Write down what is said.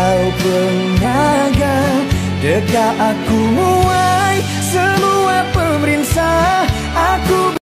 kau penyaga Dekat aku